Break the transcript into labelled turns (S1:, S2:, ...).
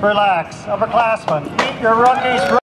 S1: Relax, upperclassmen, meet your rookies.